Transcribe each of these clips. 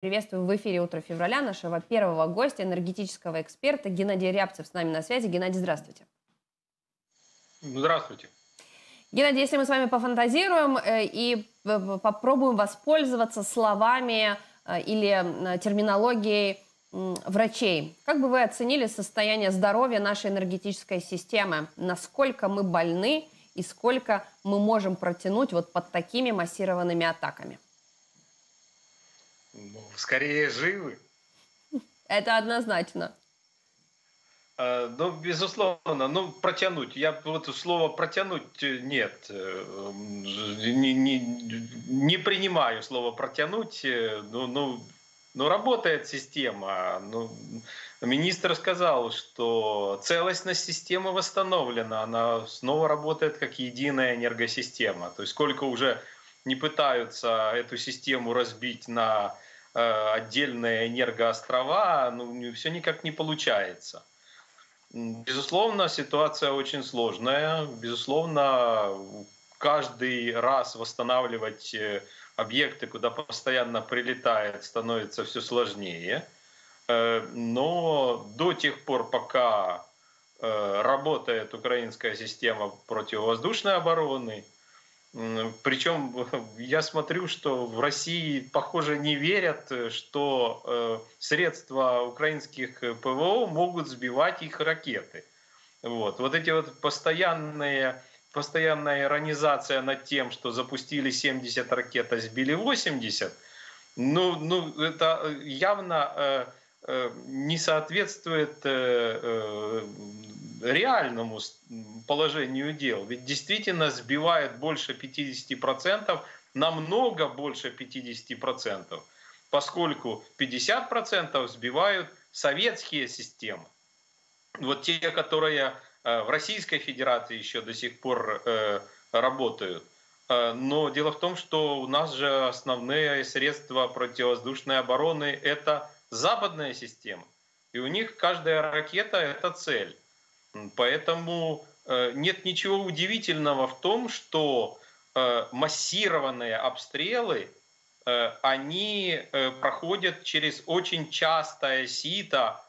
Приветствую в эфире «Утро февраля» нашего первого гостя, энергетического эксперта Геннадий Рябцев с нами на связи. Геннадий, здравствуйте. Здравствуйте. Геннадий, если мы с вами пофантазируем э, и э, попробуем воспользоваться словами э, или терминологией врачей, как бы вы оценили состояние здоровья нашей энергетической системы? Насколько мы больны и сколько мы можем протянуть вот под такими массированными атаками? Скорее живы. Это однозначно. А, ну, безусловно, ну, протянуть. Я вот слово протянуть нет. Э, не, не, не принимаю слово протянуть. Э, ну, ну, ну, работает система. Ну, министр сказал, что целостность системы восстановлена. Она снова работает как единая энергосистема. То есть сколько уже не пытаются эту систему разбить на отдельные энергоострова, ну, все никак не получается. Безусловно, ситуация очень сложная. Безусловно, каждый раз восстанавливать э, объекты, куда постоянно прилетает, становится все сложнее. Э, но до тех пор, пока э, работает украинская система противовоздушной обороны, причем я смотрю, что в России, похоже, не верят, что э, средства украинских ПВО могут сбивать их ракеты. Вот, вот эти вот постоянные, постоянная иронизация над тем, что запустили 70 ракет, а сбили 80, ну, ну это явно э, э, не соответствует реальному положению дел. Ведь действительно сбивает больше 50%, намного больше 50%, поскольку 50% сбивают советские системы. Вот те, которые э, в Российской Федерации еще до сих пор э, работают. Э, но дело в том, что у нас же основные средства противовоздушной обороны – это западная система. И у них каждая ракета – это цель. Поэтому э, нет ничего удивительного в том, что э, массированные обстрелы, э, они проходят через очень частое сито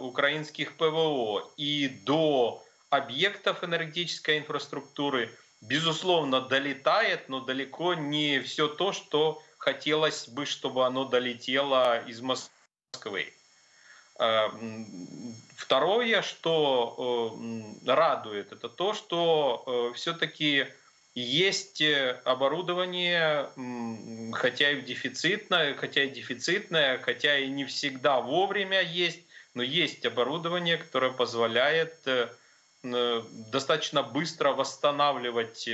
украинских ПВО. И до объектов энергетической инфраструктуры, безусловно, долетает, но далеко не все то, что хотелось бы, чтобы оно долетело из Москвы. Э, второе, что э, радует, это то, что э, все-таки есть оборудование, хотя и дефицитное, хотя и дефицитное, хотя и не всегда вовремя есть, но есть оборудование, которое позволяет достаточно быстро восстанавливать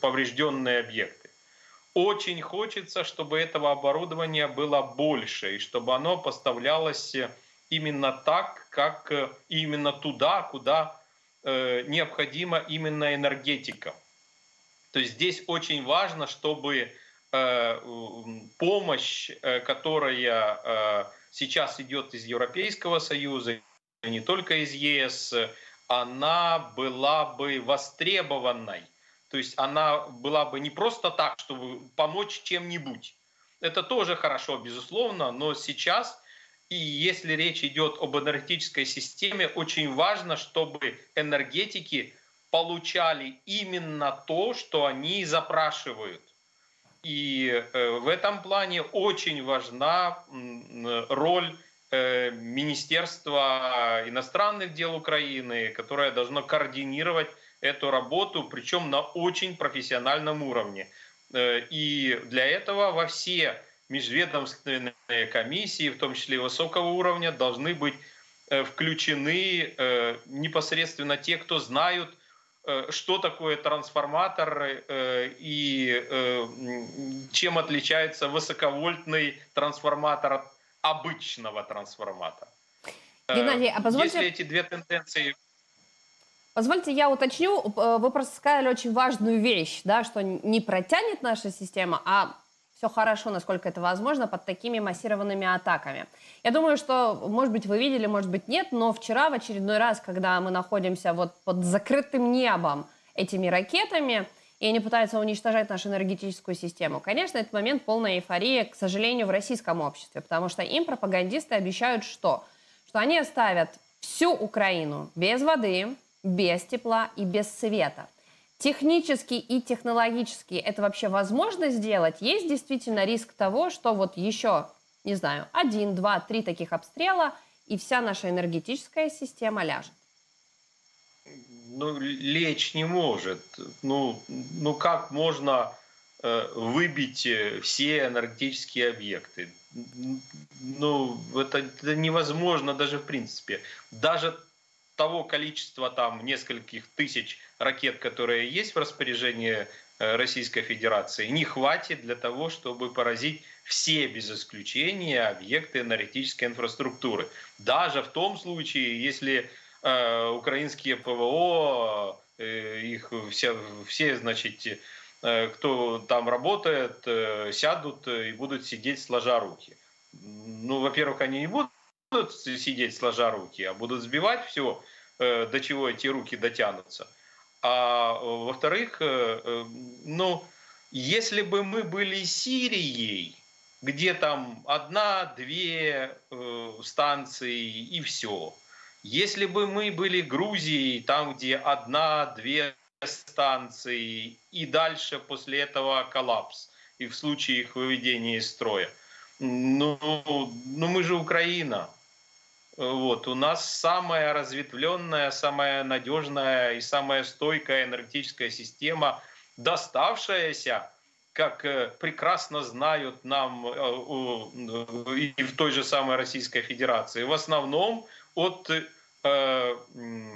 поврежденные объекты очень хочется, чтобы этого оборудования было больше, и чтобы оно поставлялось именно так, как э, именно туда, куда э, необходима именно энергетика. То есть здесь очень важно, чтобы э, помощь, э, которая э, сейчас идет из Европейского Союза, не только из ЕС, она была бы востребованной то есть она была бы не просто так, чтобы помочь чем-нибудь. Это тоже хорошо, безусловно, но сейчас, и если речь идет об энергетической системе, очень важно, чтобы энергетики получали именно то, что они запрашивают. И э, в этом плане очень важна роль э, Министерства иностранных дел Украины, которое должно координировать эту работу, причем на очень профессиональном уровне. Э, и для этого во все межведомственные комиссии, в том числе высокого уровня, должны быть э, включены э, непосредственно те, кто знают, что такое трансформатор и чем отличается высоковольтный трансформатор от обычного трансформатора. Геннадий, а позвольте... Если эти две тенденции Позвольте, я уточню. Э, вы просто сказали очень важную вещь, да, что не протянет наша система, а все хорошо, насколько это возможно, под такими массированными атаками. Я думаю, что, может быть, вы видели, может быть, нет, но вчера в очередной раз, когда мы находимся вот под закрытым небом этими ракетами, и они пытаются уничтожать нашу энергетическую систему. Конечно, этот момент полная эйфория, к сожалению, в российском обществе, потому что им пропагандисты обещают что? Что они оставят всю Украину без воды, без тепла и без света. Технически и технологически это вообще возможно сделать? Есть действительно риск того, что вот еще, не знаю, один, два, три таких обстрела, и вся наша энергетическая система ляжет? Ну, лечь не может. Ну, ну как можно э, выбить э, все энергетические объекты? Ну, это, это невозможно даже в принципе. Даже того количества там нескольких тысяч ракет, которые есть в распоряжении э, Российской Федерации, не хватит для того, чтобы поразить все без исключения объекты энергетической инфраструктуры. Даже в том случае, если э, украинские ПВО, э, их все, все значит, э, кто там работает, э, сядут и будут сидеть сложа руки. Ну, во-первых, они не будут сидеть сложа руки, а будут сбивать все, э, до чего эти руки дотянутся. А во-вторых, э, э, ну, если бы мы были Сирией, где там одна-две станции и все. Если бы мы были Грузией, там, где одна-две станции, и дальше после этого коллапс, и в случае их выведения из строя. Ну, ну мы же Украина. Вот, у нас самая разветвленная, самая надежная и самая стойкая энергетическая система, доставшаяся, как э, прекрасно знают нам э, и в той же самой Российской Федерации, в основном от э,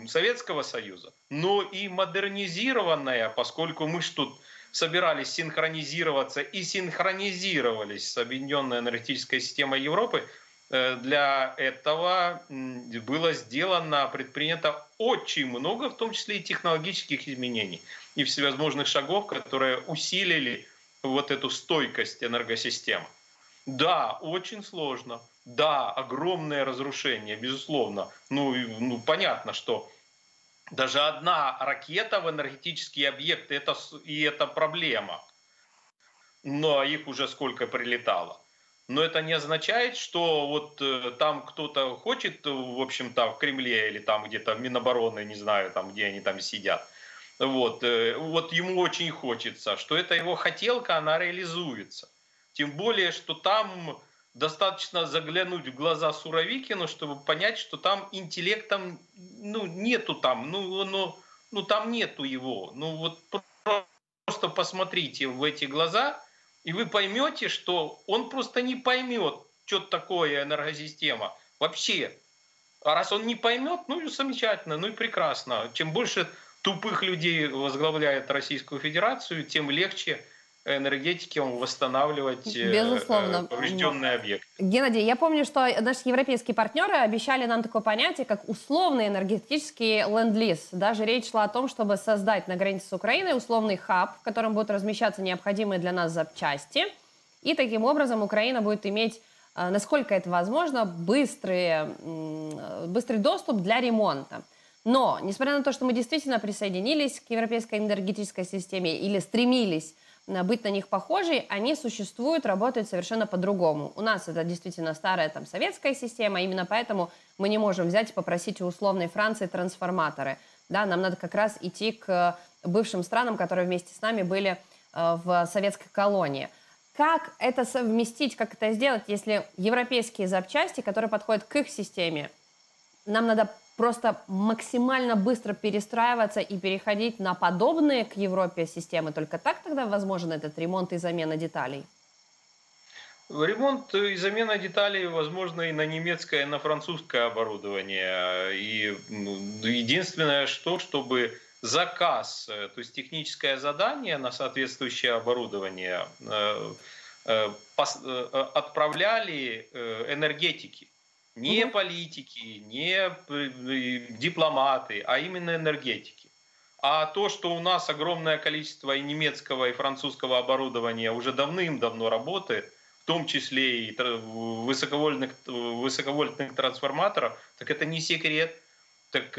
Советского Союза, но и модернизированная, поскольку мы ж тут собирались синхронизироваться и синхронизировались с Объединенной энергетической системой Европы, Э, для этого было сделано, предпринято очень много, в том числе и технологических изменений и всевозможных шагов, которые усилили вот эту стойкость энергосистемы. Да, очень сложно. Да, огромное разрушение, безусловно. Ну, ну понятно, что даже одна ракета в энергетический объект это, и это проблема. Но их уже сколько прилетало но это не означает, что вот э, там кто-то хочет, в общем-то, в Кремле или там где-то в Минобороны, не знаю, там где они там сидят, вот, э, вот ему очень хочется, что эта его хотелка, она реализуется. Тем более, что там достаточно заглянуть в глаза Суровикину, чтобы понять, что там интеллектом, ну, нету там, ну, ну, ну там нету его. Ну, вот просто посмотрите в эти глаза – и вы поймете, что он просто не поймет, что такое энергосистема вообще. А раз он не поймет, ну и замечательно, ну и прекрасно. Чем больше тупых людей возглавляет Российскую Федерацию, тем легче энергетикам восстанавливать э, Безусловно. поврежденные объекты. Геннадий, я помню, что наши европейские партнеры обещали нам такое понятие, как условный энергетический ленд-лиз. Даже речь шла о том, чтобы создать на границе с Украиной условный хаб, в котором будут размещаться необходимые для нас запчасти. И таким образом Украина будет иметь, э, насколько это возможно, быстрый, быстрый доступ для ремонта. Но, несмотря на то, что мы действительно присоединились к европейской энергетической системе или стремились быть на них похожей, они существуют, работают совершенно по-другому. У нас это действительно старая там советская система, именно поэтому мы не можем взять и попросить у условной Франции трансформаторы. Да, нам надо как раз идти к бывшим странам, которые вместе с нами были э, в советской колонии. Как это совместить, как это сделать, если европейские запчасти, которые подходят к их системе, нам надо просто максимально быстро перестраиваться и переходить на подобные к Европе системы. Только так тогда возможен этот ремонт и замена деталей? Ремонт и замена деталей возможно и на немецкое, и на французское оборудование. И ну, единственное, что, чтобы заказ, э, то есть техническое задание на соответствующее оборудование э, э, отправляли энергетики. Не угу. политики, не э, дипломаты, а именно энергетики. А то, что у нас огромное количество и немецкого, и французского оборудования уже давным-давно работает, в том числе и высоковольтных, высоковольтных трансформаторов, так это не секрет. Так,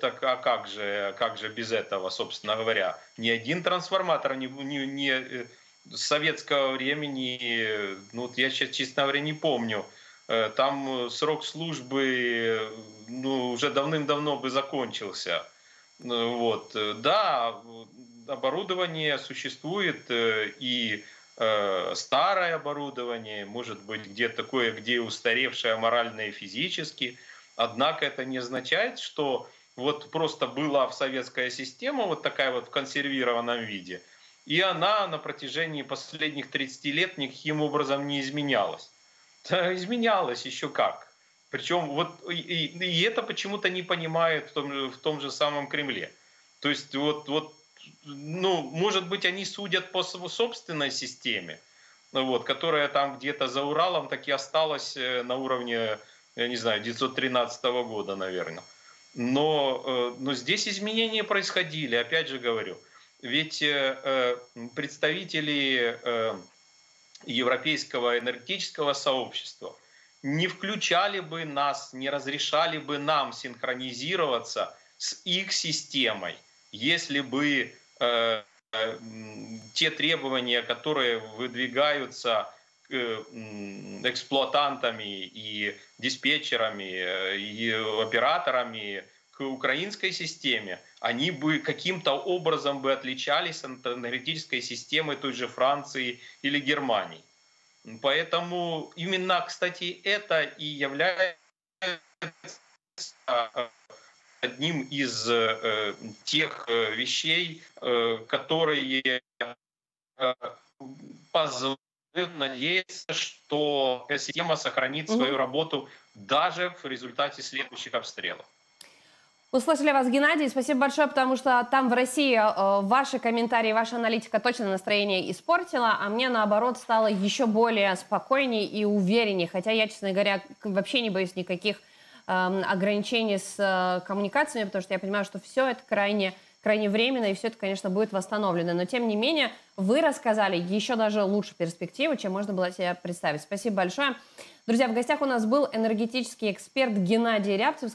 так а как же, как же без этого, собственно говоря? Ни один трансформатор не, не, не с советского времени, ну, я сейчас, честно говоря, не помню, там срок службы ну, уже давным-давно бы закончился. Вот. Да, оборудование существует и старое оборудование, может быть, где такое, где устаревшее морально и физически. Однако это не означает, что вот просто была в советская система вот такая вот в консервированном виде, и она на протяжении последних 30 лет никаким образом не изменялась. Да, изменялась еще как. Причем вот и, и это почему-то не понимают в том, в том же самом Кремле. То есть вот, вот ну, может быть, они судят по собственной системе, вот, которая там где-то за Уралом так и осталась э, на уровне, я не знаю, 913 года, наверное. Но, э, но здесь изменения происходили, опять же говорю. Ведь э, представители европейского энергетического сообщества не включали бы нас, не разрешали бы нам синхронизироваться с их системой если бы э, те требования, которые выдвигаются э, эксплуатантами и диспетчерами э, и операторами к украинской системе, они бы каким-то образом бы отличались от энергетической системы той же Франции или Германии. Поэтому именно, кстати, это и является одним из э, тех э, вещей, э, которые э, позволяют надеяться, что система сохранит свою работу даже в результате следующих обстрелов. Услышали вас, Геннадий. Спасибо большое, потому что там в России э, ваши комментарии, ваша аналитика точно настроение испортила, а мне, наоборот, стало еще более спокойнее и увереннее. Хотя я, честно говоря, вообще не боюсь никаких Эм, ограничений с э, коммуникациями, потому что я понимаю, что все это крайне крайне временно, и все это, конечно, будет восстановлено. Но, тем не менее, вы рассказали еще даже лучше перспективы, чем можно было себе представить. Спасибо большое. Друзья, в гостях у нас был энергетический эксперт Геннадий Рябцев.